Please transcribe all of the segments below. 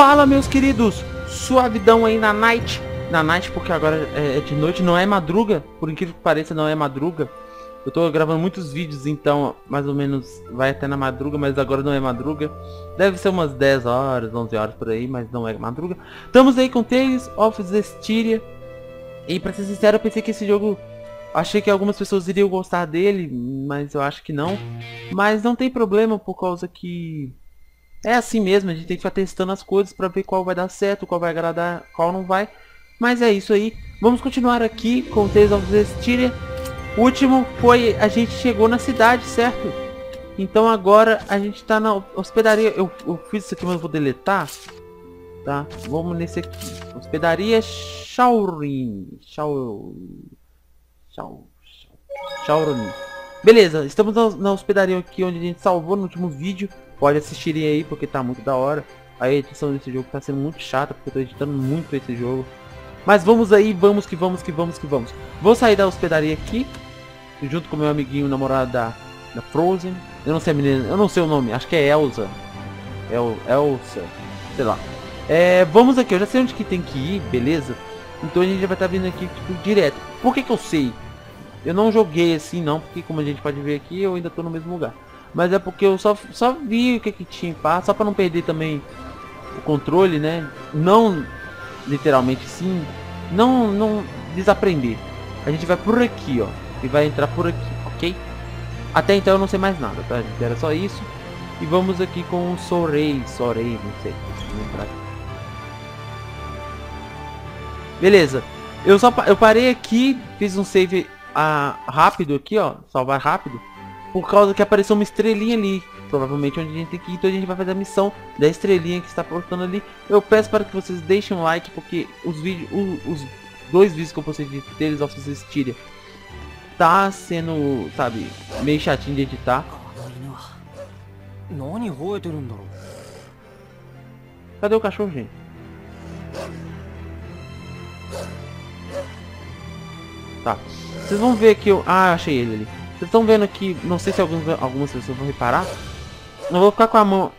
Fala, meus queridos! Suavidão aí na night. Na night, porque agora é, é de noite, não é madruga. Por incrível que pareça, não é madruga. Eu tô gravando muitos vídeos, então mais ou menos vai até na madruga, mas agora não é madruga. Deve ser umas 10 horas, 11 horas por aí, mas não é madruga. Estamos aí com Tales of Zestiria. E pra ser sincero, eu pensei que esse jogo... Achei que algumas pessoas iriam gostar dele, mas eu acho que não. Mas não tem problema, por causa que... É assim mesmo, a gente tem que ficar testando as coisas pra ver qual vai dar certo, qual vai agradar, qual não vai. Mas é isso aí. Vamos continuar aqui com Tales of Zestiria. O último foi, a gente chegou na cidade, certo? Então agora a gente tá na hospedaria. Eu, eu fiz isso aqui, mas vou deletar. Tá? Vamos nesse aqui. Hospedaria Shaurin. Shau... Shau... Shaurin. Beleza, estamos na hospedaria aqui onde a gente salvou no último vídeo. Pode assistirem aí porque tá muito da hora. A edição desse jogo tá sendo muito chata porque eu tô editando muito esse jogo. Mas vamos aí, vamos que vamos que vamos que vamos. Vou sair da hospedaria aqui, junto com meu amiguinho, namorado da, da Frozen. Eu não sei a menina, eu não sei o nome, acho que é Elsa. El, Elsa, sei lá. É, vamos aqui, eu já sei onde que tem que ir, beleza? Então a gente já vai estar tá vindo aqui tipo, direto. Por que que eu sei? Eu não joguei assim não, porque como a gente pode ver aqui, eu ainda tô no mesmo lugar. Mas é porque eu só, só vi o que que tinha pá, só para não perder também o controle, né? Não literalmente sim, não, não desaprender. A gente vai por aqui, ó, e vai entrar por aqui, ok? Até então eu não sei mais nada, tá, gente? Era só isso. E vamos aqui com o Sorei, Sorei, não sei. Beleza. Eu só eu parei aqui, fiz um save ah, rápido aqui, ó, salvar rápido, por causa que apareceu uma estrelinha ali provavelmente onde a gente tem que ir, então a gente vai fazer a missão da estrelinha que está postando ali. Eu peço para que vocês deixem um like, porque os vídeos, os, dois vídeos que eu postei de Tales of Styria tá sendo, sabe, meio chatinho de editar. Cadê o cachorro, gente? Tá. Vocês vão ver que eu... Ah, achei ele ali. Vocês estão vendo aqui, não sei se alguns, algumas pessoas vão reparar, não vou ficar com a mão,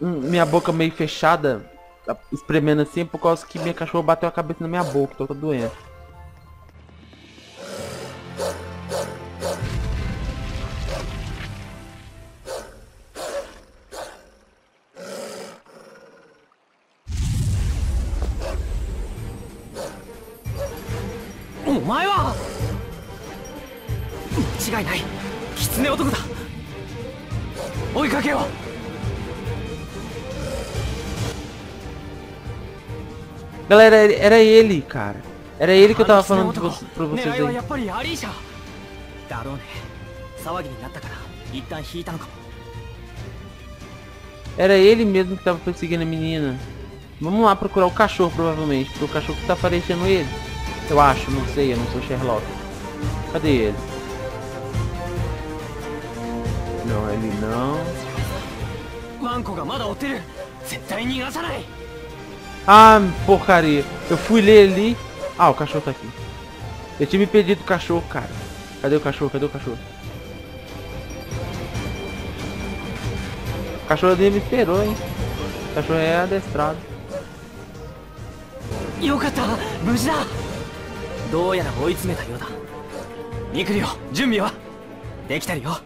hum, minha boca meio fechada, espremendo assim, por causa que minha cachorra bateu a cabeça na minha boca, então tá doendo. Galera, era ele, cara. Era ele que eu tava falando vo pra vocês aí. Era ele mesmo que tava perseguindo a menina. Vamos lá procurar o cachorro, provavelmente. Porque o cachorro que tá aparecendo ele. Eu acho, não sei, eu não sou Sherlock. Cadê ele? Não, ele não. Ah, porcaria. Eu fui ler ali. Ah, o cachorro tá aqui. Eu tinha me pedido o cachorro, cara. Cadê o cachorro? Cadê o cachorro? O cachorro dele me esperou, hein? O cachorro é adestrado. よかった無事だどうやら追い詰めたようだミクリオ準備はできてるよ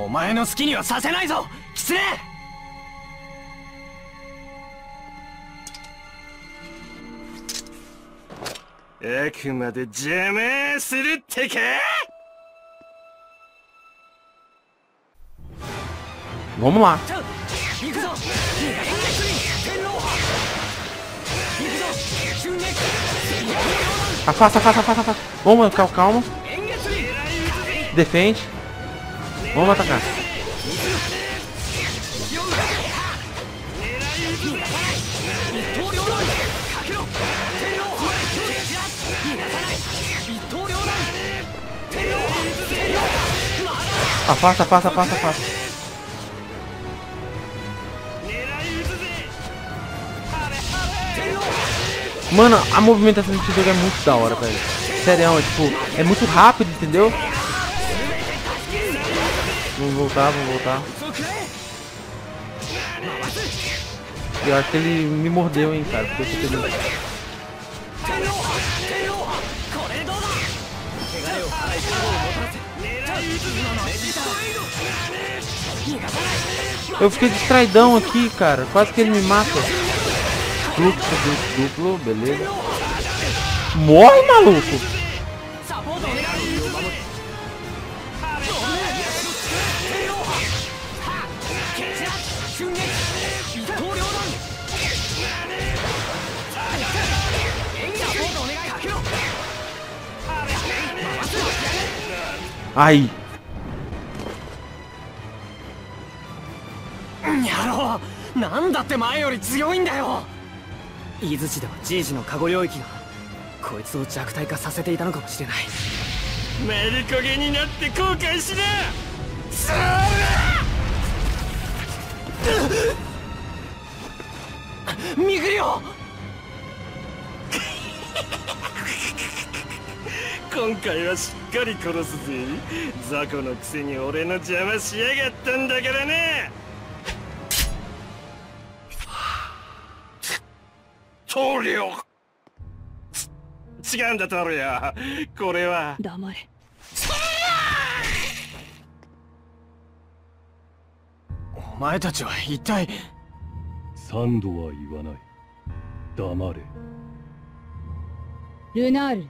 お前の好きにはさせないぞ狐あくまで邪魔するってか Vamos lá. Afasta, afasta, afasta, afasta. Vamos, calma, calma. Defende. Vamos atacar. Afasta, afasta, afasta, afasta. Mano, a movimentação desse jogo é muito da hora, velho. Sério, é tipo, é muito rápido, entendeu? Vamos voltar, vamos voltar. Eu acho que ele me mordeu, hein, cara. Porque eu tô Eu fiquei distraidão aqui, cara. Quase que ele me mata. Fluxo duplo, beleza. Morre, maluco! Aí. 野郎なんだって前より強いんだよ。伊豆市ではじいじの加護領域がこいつを弱体化させていたのかもしれない。メリコゲになって後悔しな。そらミグリオ今回はしっかり殺すぜ。雑魚のくせに俺の邪魔しやがったんだからね。棟梁違うんだ棟梁これは。黙れ前たちは一体三度は言わない。黙れ。ルナール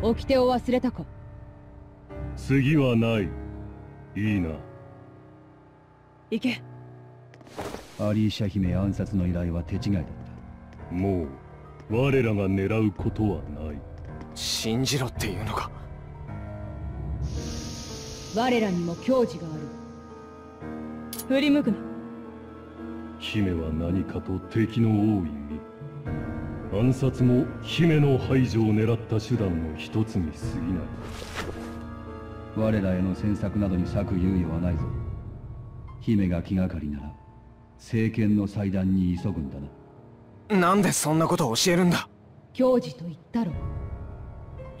掟を忘れたか。次はない。いいな。行け。アリーシャ姫暗殺の依頼は手違いだった。もう我らが狙うことはない。信じろっていうのか。我らにも矜持がある振り向くな。姫は何かと敵の多い身。暗殺も姫の排除を狙った手段の一つに過ぎない。我らへの詮索などに割く猶予はないぞ。姫が気がかりなら政権の祭壇に急ぐんだな。なんでそんなことを教えるんだ？矜持と言ったろ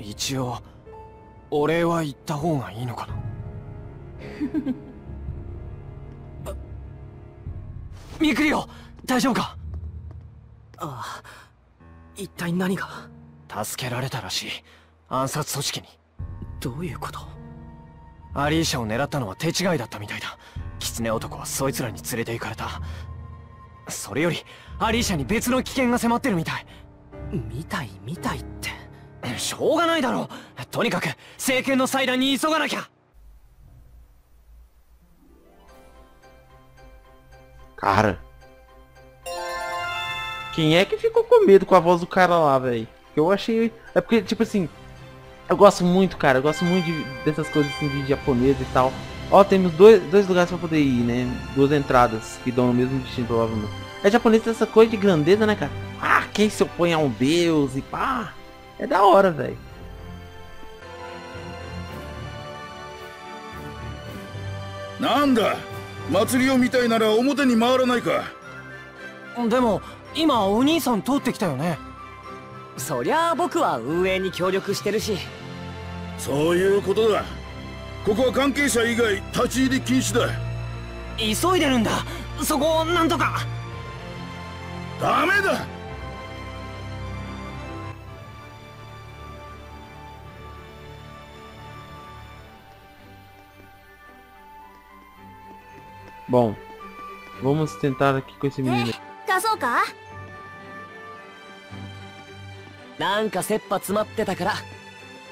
一応お礼は言った方がいいのかな ミクリオ大丈夫か？ああ一体何が？助けられたらしい。暗殺組織に。どういうこと？アリーシャを狙ったのは手違いだったみたいだ。狐男はそいつらに連れて行かれた。それよりアリーシャに別の危険が迫ってるみたい。みたいみたいって。しょうがないだろ。うとにかく政権の祭壇に急がなきゃ Cara. Quem é que ficou com medo com a voz do cara lá, velho? Eu achei... É porque, tipo assim... Eu gosto muito, cara. Eu gosto muito de, dessas coisas assim de japonês e tal. Ó, temos dois, dois lugares pra poder ir, né? Duas entradas que dão no mesmo destino, provavelmente. É japonês essa coisa de grandeza, né, cara? Ah, quem se opõe a um deus e pá. É da hora, velho. Nanda! 祭りを見たいなら表に回らないか。でも今お兄さん通ってきたよね。そりゃあ僕は運営に協力してるし。そういうことだ。ここは関係者以外立ち入り禁止だ。急いでるんだ。そこをなんとか。ダメだ Bom, vamos tentar aqui com esse menino. 出そうかなんか切羽詰まってたから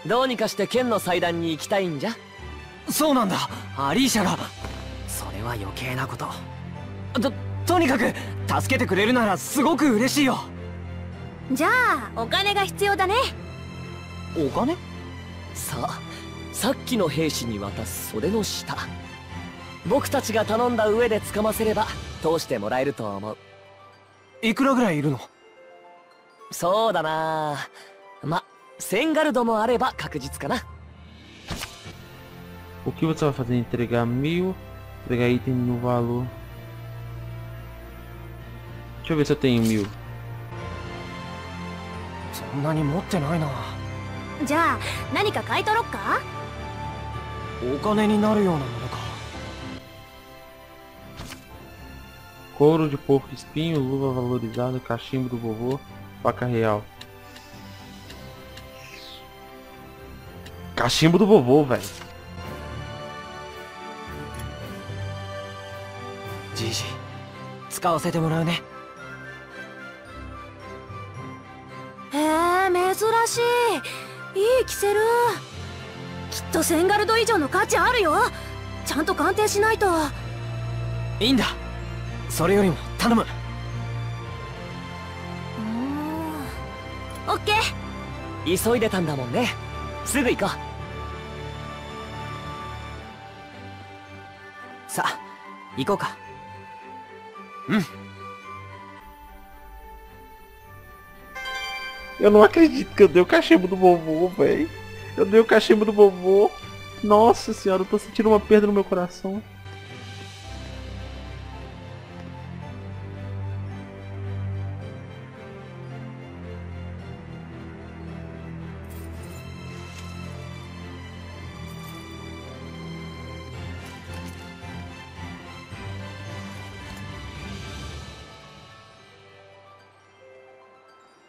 どうにかして剣の祭壇に行きたいんじゃ？そうなんだ。アリーシャが。それは余計なこと。ととにかく助けてくれるならすごく嬉しいよ。じゃあお金が必要だね。お金？さあさっきの兵士に渡す袖の下僕たちが頼んだ上で掴ませれば通してもらえると思ういくらぐらいいるの？そうだなまセンガルドもあれば確実かな O que você vai fazer? Entregar mil, entregar item no valor. Deixa eu ver se eu tenho mil. そんなに持ってないなじゃあ何か買い取ろっか？お金になるようなものか Couro de porco espinho, luva valorizada, cachimbo do vovô, faca real. Cachimbo do vovô, velho. じいじ使わせてもらうねへえ珍しいいい着せるきっとセンガルド以上の価値あるよちゃんと鑑定しないといいんだそれよりも頼むオッケー急いでたんだもんねすぐ行こうさあ行こうか Eu não acredito que eu dei o cachimbo do vovô, velho. Eu dei o cachimbo do vovô. Nossa senhora, eu tô sentindo uma perda no meu coração.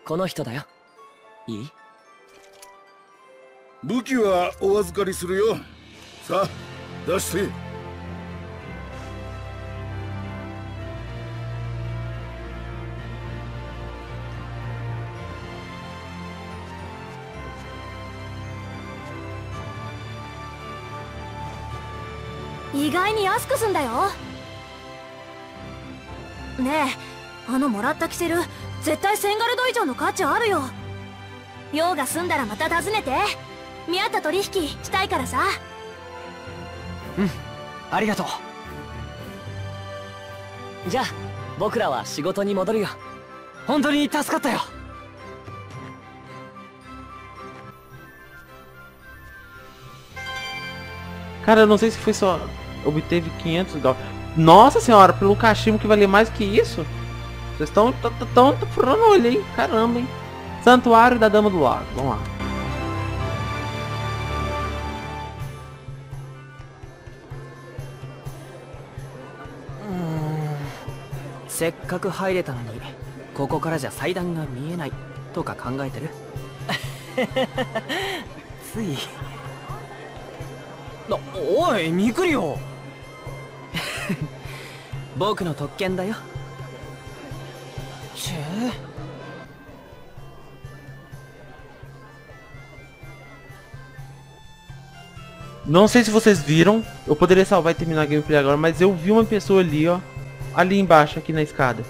この人だよ。いい？武器はお預かりするよ。さあ出して。意外に安くすんだよ。ねえあのもらったキセル絶対1000ガルド以上の価値あるよ用が済んだらまた訪ねて見合った取引したいからさうんありがとうじゃあ僕らは仕事に戻るよ本当に助かったよ Cara, eu não sei se foi só... Obteve 500 dólares. Nossa senhora, pelo cachimbo que valia mais que isso? Vocês estão tão furando o olho, hein? Caramba, hein? Santuário da Dama do Lago. Vamos lá. せっかく入れたのにここからじゃ祭壇が見えないとか考えてるついなおいミクリオ僕の特権だよ Não sei se vocês viram, eu poderia salvar e terminar a gameplay agora, mas eu vi uma pessoa ali, ó. Ali embaixo, aqui na escada.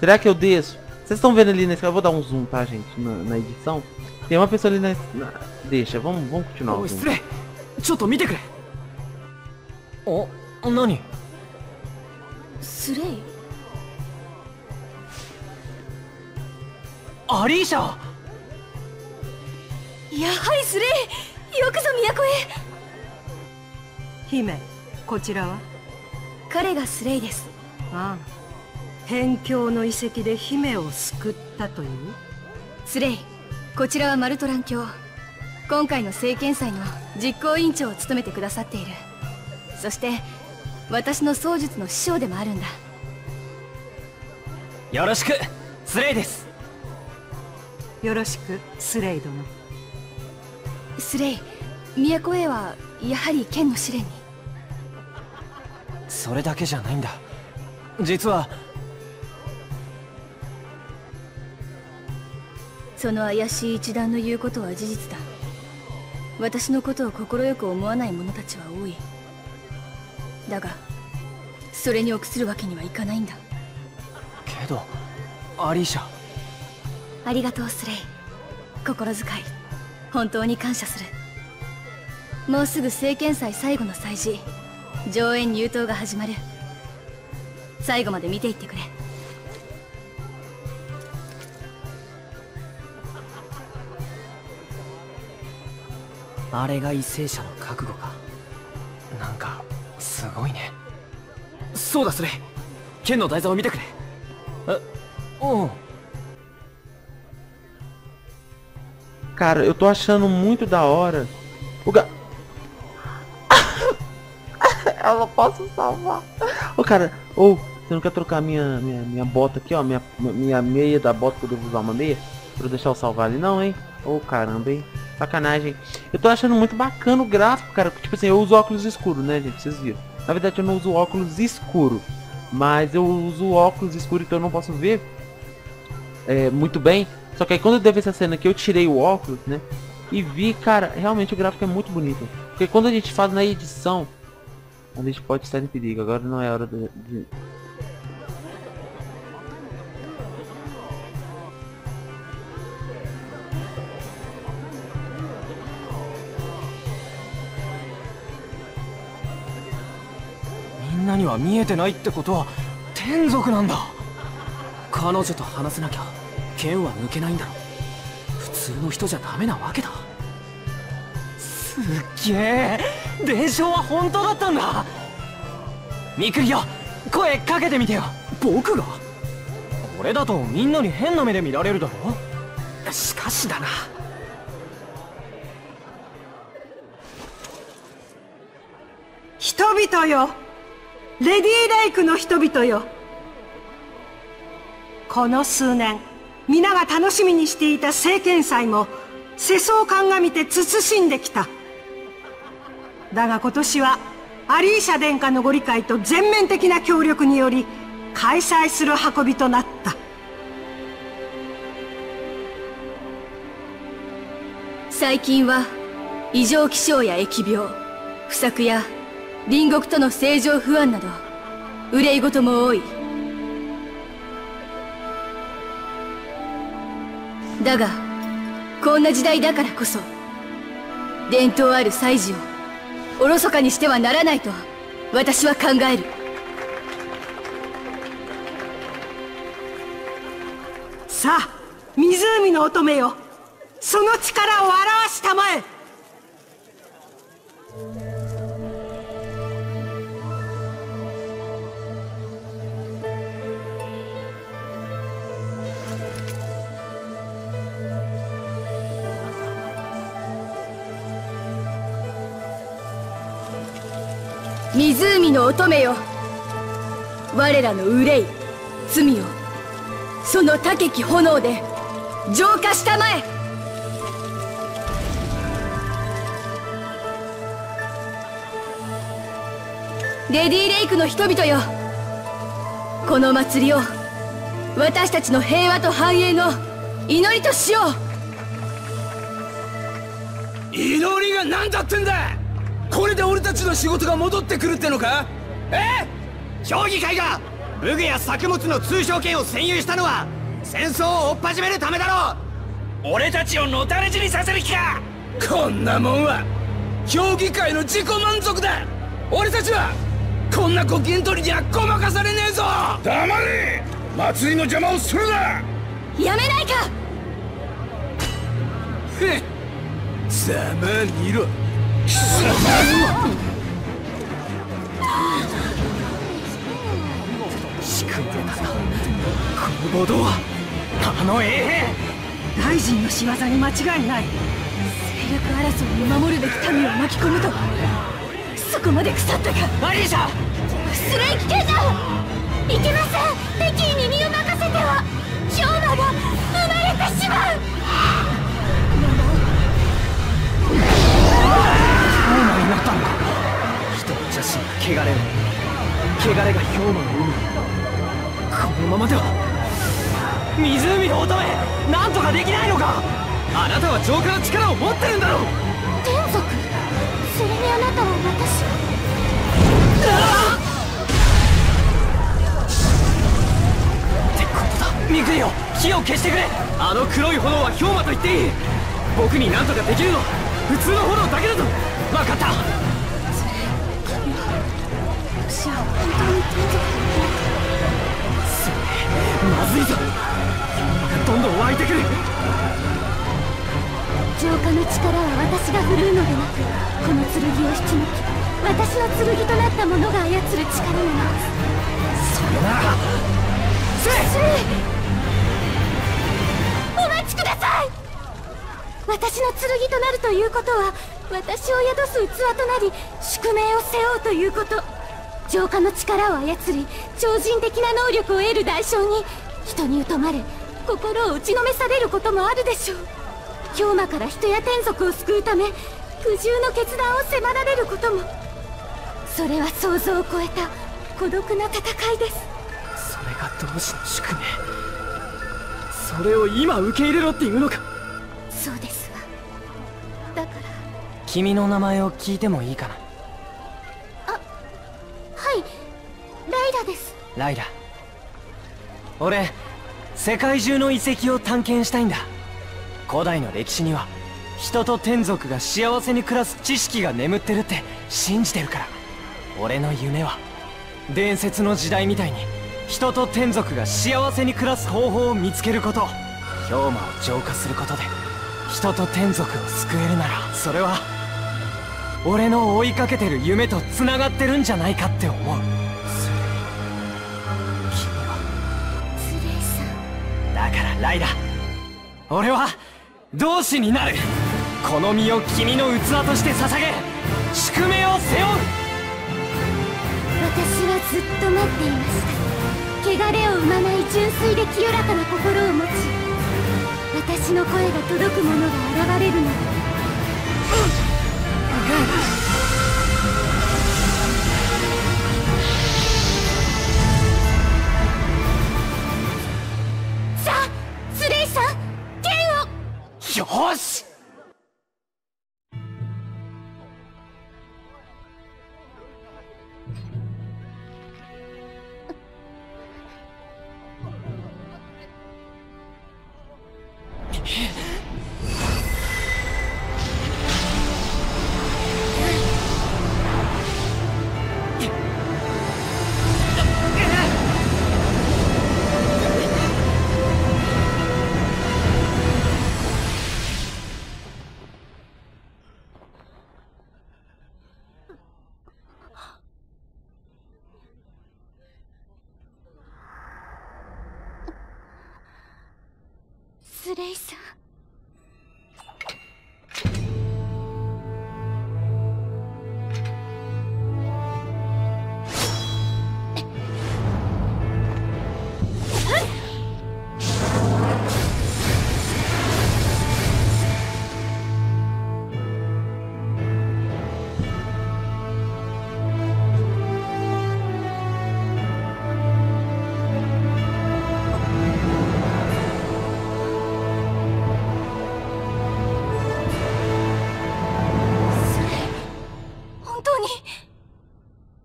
Será que eu desço? Vocês estão vendo ali na escada, eu vou dar um zoom, tá, gente, na, na edição. Tem uma pessoa ali na... na... Deixa, vamos, vamos continuar o o Oh, nani? Surei? アリーシャ？やはりスレイよくぞ都へ。姫こちらは？彼がスレイです。ああ。辺境の遺跡で姫を救ったという？スレイこちらはマルトラン教。今回の聖剣祭の実行委員長を務めてくださっている。そして私の槍術の師匠でもあるんだ。よろしく。スレイですよろしくスレイ殿。スレイ都へはやはり剣の試練に。それだけじゃないんだ。実は。その怪しい一団の言うことは事実だ。私のことを快く思わない者たちは多い。だがそれに臆するわけにはいかないんだ。けどアリーシャありがとうスレイ。心遣い本当に感謝する。もうすぐ聖剣祭最後の祭事上演入刀が始まる。最後まで見ていってくれ。あれが為政者の覚悟か。なんかすごいね。そうだそれ剣の台座を見てくれ。えうん。Cara, eu tô achando muito da hora. O ga... eu não posso salvar. Ô cara, ou você não quer trocar minha, minha, minha bota aqui, ó? Minha, minha meia da bota que eu devo usar uma meia? Pra eu deixar eu salvar ali, não, hein? Ô caramba, hein? Sacanagem. Eu tô achando muito bacana o gráfico, cara. Tipo assim, eu uso óculos escuros, né, gente? Vocês viram. Na verdade eu não uso óculos escuro. Mas eu uso óculos escuros, então eu não posso ver é, muito bem. Só que aí quando eu devo essa cena aqui, eu tirei o óculos, né? E vi, cara, realmente o gráfico é muito bonito. Porque quando a gente faz na edição, a gente pode estar em perigo. Agora não é hora de... de... Minna には見えてないってことは天族なんだ 彼女と話せなきゃ剣は抜けないんだろ。普通の人じゃダメなわけだ。すっげえ。伝承は本当だったんだ。ミクリよ声かけてみてよ。僕が？俺だとみんなに変な目で見られるだろ。しかしだな。人々よ。レディーレイクの人々よこの数年皆が楽しみにしていた聖剣祭も世相鑑みて慎んできた。だが今年はアリーシャ殿下のご理解と全面的な協力により開催する運びとなった。最近は異常気象や疫病不作や隣国との政情不安など憂い事も多い。だがこんな時代だからこそ伝統ある祭事をおろそかにしてはならないと私は考える。さあ湖の乙女よ。その力を表したまえ。湖の乙女よ。我らの憂い罪を。その高き炎で浄化したまえ。レディーレイクの人々よ。この祭りを私たちの平和と繁栄の祈りとしよう。祈りが何だってんだこれで俺たちの仕事が戻ってくるってのか？え？評議会が武具や作物の通商権を占有したのは戦争を追っ始めるためだろう。俺たちをのたれ死にさせる気か！こんなもんは評議会の自己満足だ！俺たちはこんなご機嫌取りにはごまかされねえぞ！黙れ！祭りの邪魔をするな！やめないか！へっざまみろ。貴仕組んでたな。この暴動は。あの衛兵大臣の仕業に間違いない。勢力争いに守るべき民を巻き込むと。そこまで腐ったか。アリーシャスレイ危険だいけません敵意に身を任せては。氷馬が生まれてしまう。汚れが氷馬を生むこのままでは湖の乙女なんとかできないのか！あなたは浄化の力を持ってるんだろう！天族それにあなたは私ってことだ！ミクリオ火を消してくれ！あの黒い炎は氷馬と言っていい！僕に何とかできるの！は普通のフォローだけだぞ！分かったまずいぞどんどん湧いてくる浄化の力は私が振るうのでなくこの剣を引き抜き私の剣となったものが操る力なのそれならスレイお待ちください私の剣となるということは私を宿す器となり宿命を背負うということ。浄化の力を操り超人的な能力を得る代償に人に疎まれ心を打ちのめされることもあるでしょう。氷魔から人や天族を救うため苦渋の決断を迫られることもそれは想像を超えた孤独な戦いです。それが同志の宿命それを今受け入れろっていうのか。そうですわ。だから君の名前を聞いてもいいかなイラです。ライラ俺世界中の遺跡を探検したいんだ。古代の歴史には人と天族が幸せに暮らす知識が眠ってるって信じてるから。俺の夢は伝説の時代みたいに人と天族が幸せに暮らす方法を見つけること。氷魔を浄化することで人と天族を救えるならそれは俺の追いかけてる夢と繋がってるんじゃないかって思う。ライダ俺は同志になる。この身を君の器として捧げ宿命を背負う。私はずっと待っていました。汚れを生まない純粋で清らかな心を持ち私の声が届く者が現れるのだよし！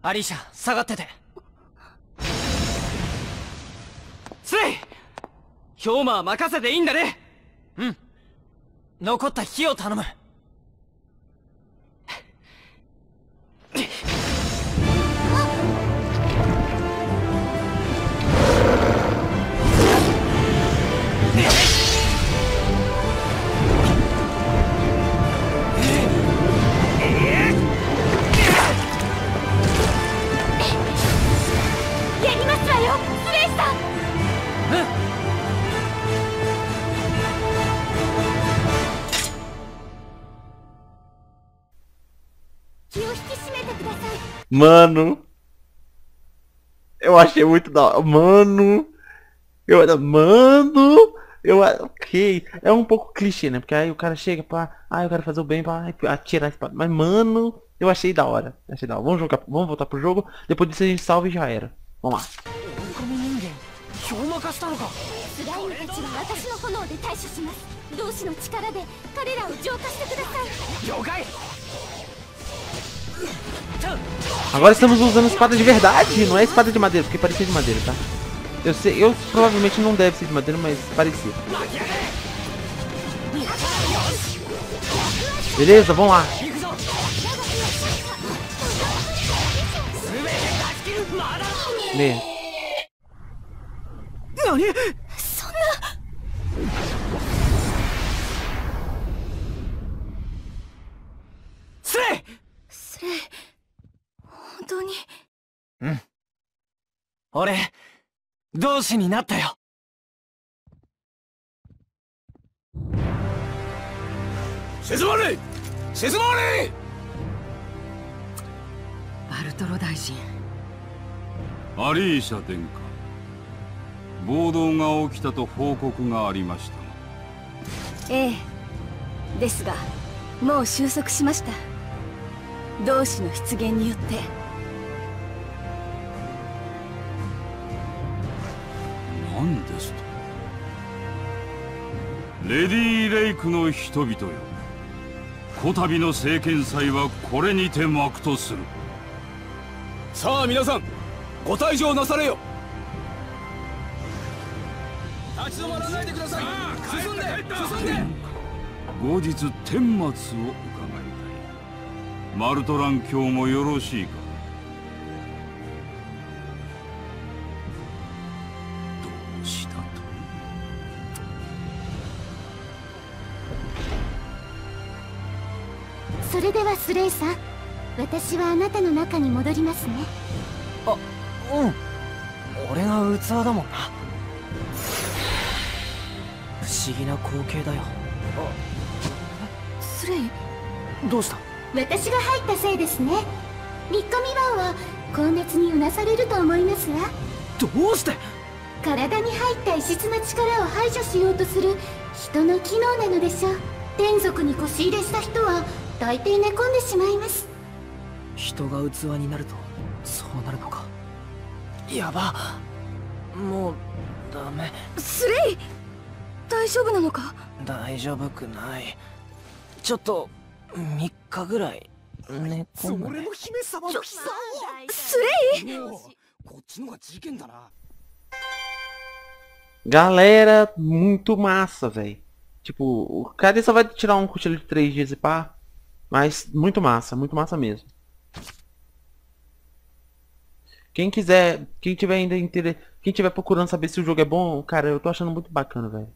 アリシャ下がってて。スレイ氷魔は任せていいんだね。うん。残った火を頼む。Mano. Eu achei muito da hora. Mano. Eu era. Mano. Eu ok. É um pouco clichê, né? Porque aí o cara chega pra. Ah, eu quero fazer o bem pra atirar a espada. Mas, mano, eu achei da hora. Achei da hora. Vamos jogar. Vamos voltar pro jogo. Depois disso a gente salva e já era. Vamos lá. 追い込み人間氷魔化したのかスライムたちは私の炎で対処します同志の力で彼らを浄化してください了解 Agora estamos usando espada de verdade. Não é espada de madeira, porque parecia de madeira, tá? Eu sei, eu provavelmente não deve ser de madeira, mas parecia. Beleza, vamos lá. Lê. 俺同志になったよ。静まれ静まれバルトロ大臣。アリーシャ殿下。暴動が起きたと報告がありました。がええ。ですがもう収束しました。同志の出現によって何ですと？レディー・レイクの人々よ。こたびの政権祭はこれにて幕とする。さあ皆さんご退場なされよ。立ち止まらないでください。進んで進んで。後日顛末を伺いたい。マルトラン卿もよろしいか？さん私はあなたの中に戻りますね。うん。俺が器だもんな。不思議な光景だよ。スレイどうした？私が入ったせいですね。3日未満は高熱にうなされると思いますわどうして？体に入った異質な力を排除しようとする人の機能なのでしょう。天族に腰入れした人は大抵寝込んでしまいます。人が器になるとそうなるのか。やば。もうダメ。スレイ大丈夫なのか？大丈夫くない。ちょっと3日ぐらい寝込んだ、ね、姫様のスレイ？こっちのが事件だな。Galera, muito massa, velho. Tipo, o cara só vai tirar um cochilo de 3 dias e pá. Mas muito massa, muito massa mesmo. Quem quiser, quem tiver ainda interesse, quem tiver procurando saber se o jogo é bom, cara, eu tô achando muito bacana, velho.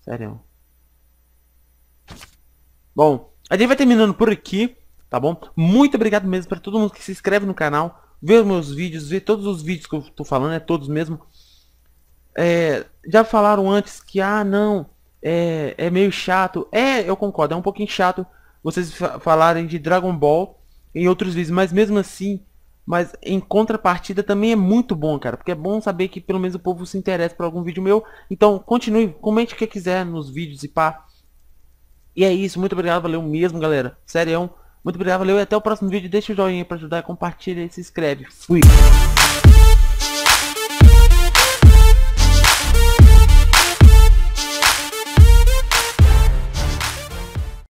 Sério. Bom, a gente vai terminando por aqui, tá bom? Muito obrigado mesmo para todo mundo que se inscreve no canal, vê os meus vídeos, vê todos os vídeos que eu tô falando, é todos mesmo. É, já falaram antes que, ah, não, é, é meio chato. É, eu concordo, é um pouquinho chato vocês fa falarem de Dragon Ball em outros vídeos, mas mesmo assim, mas em contrapartida também é muito bom, cara, porque é bom saber que pelo menos o povo se interessa por algum vídeo meu. Então, continue, comente o que quiser nos vídeos e pá. E é isso, muito obrigado, valeu mesmo, galera. Sério, muito obrigado, valeu e até o próximo vídeo. Deixa o joinha pra ajudar, compartilha e se inscreve. Fui!